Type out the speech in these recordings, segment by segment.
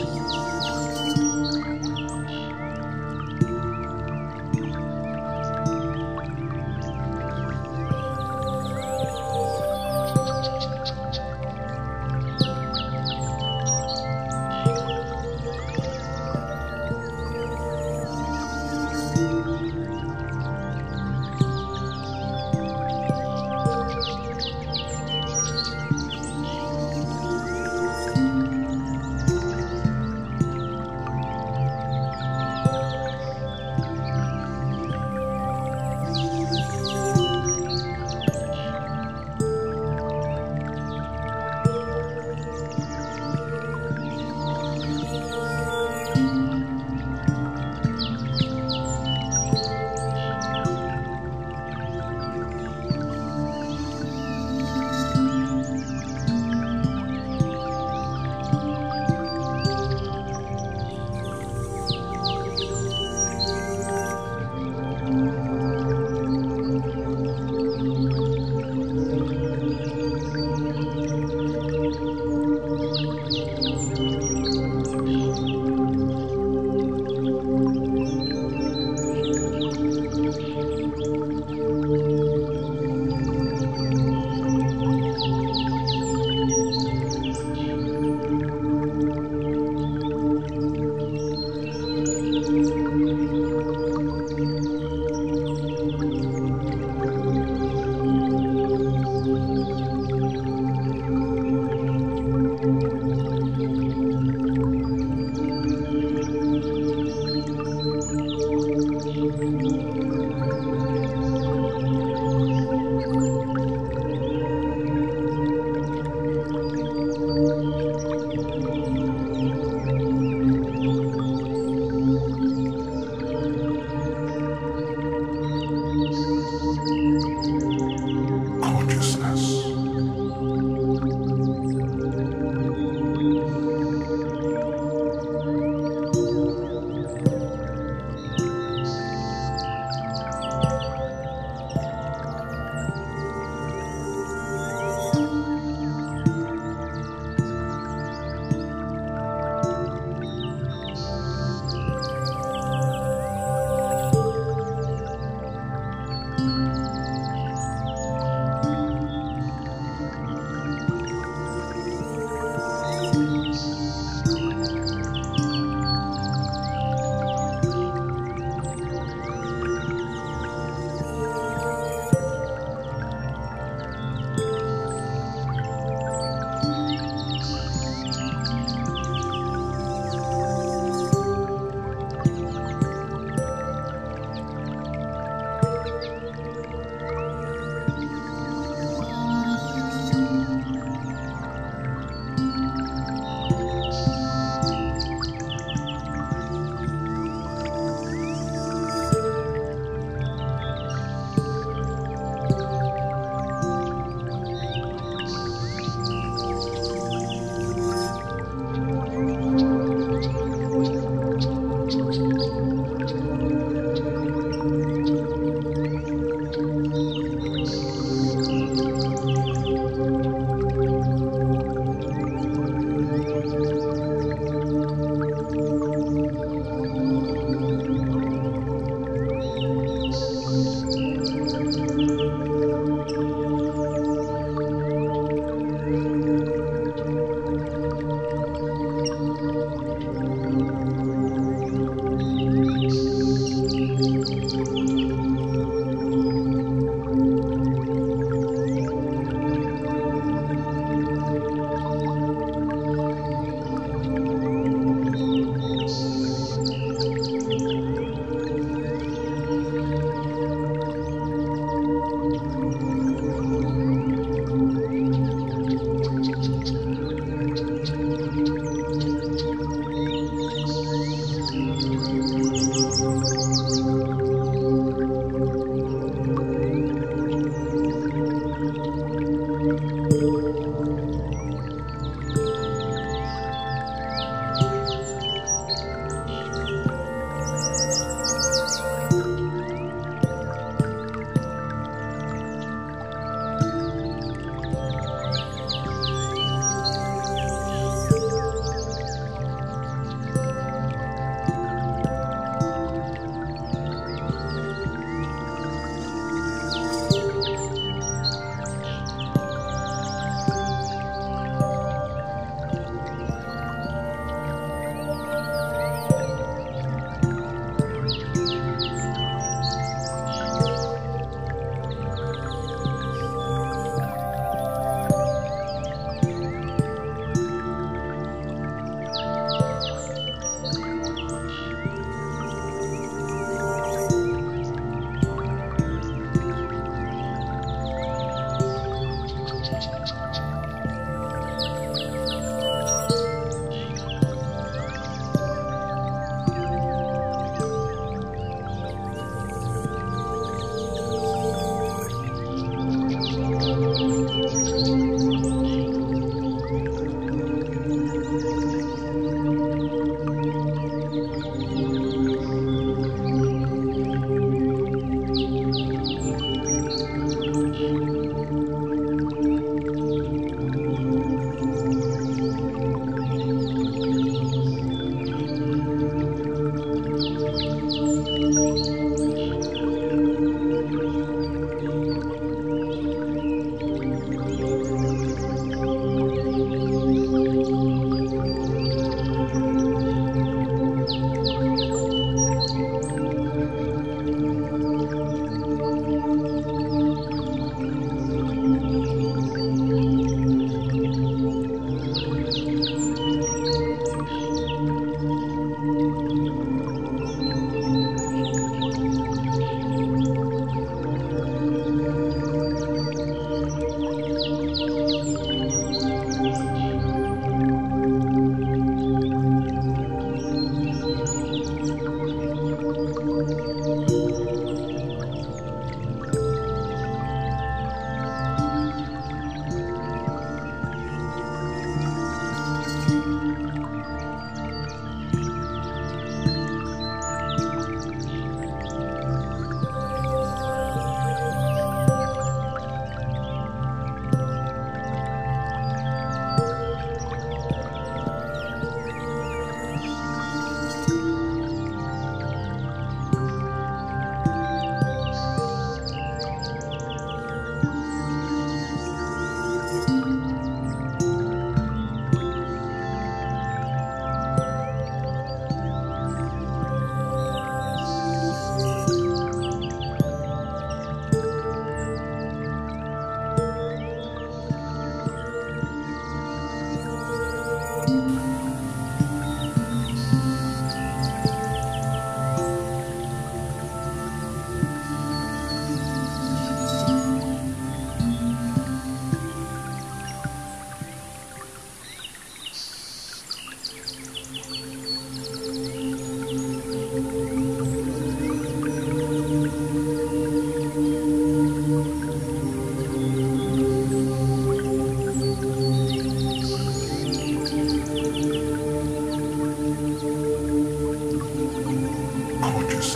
Música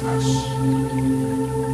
us.